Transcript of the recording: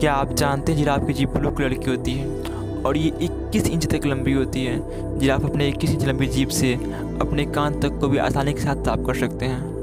क्या आप जानते हैं जिराफ की जीभ ब्लू कलर की होती है? और ये 21 इंच तक लंबी होती है। जिराफ अपने 21 इंच लंबी जीभ से अपने कान तक को भी आसानी के साथ साफ़ कर सकते हैं।